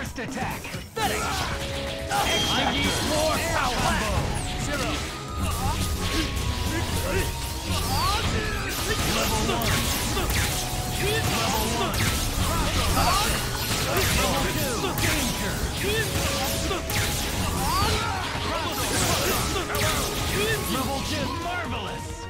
First attack! Pathetic! I need more power! combo! Zero! Level one! Level one! Level two! Danger! Level two! Marvelous!